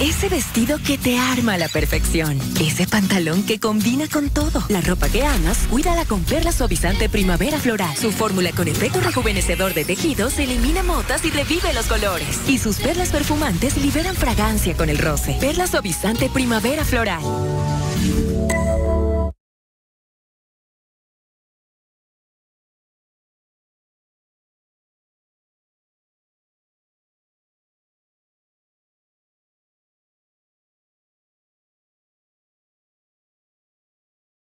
Ese vestido que te arma a la perfección. Ese pantalón que combina con todo. La ropa que amas, cuídala con Perla Suavizante Primavera Floral. Su fórmula con efecto rejuvenecedor de tejidos elimina motas y revive los colores. Y sus perlas perfumantes liberan fragancia con el roce. Perla Suavizante Primavera Floral.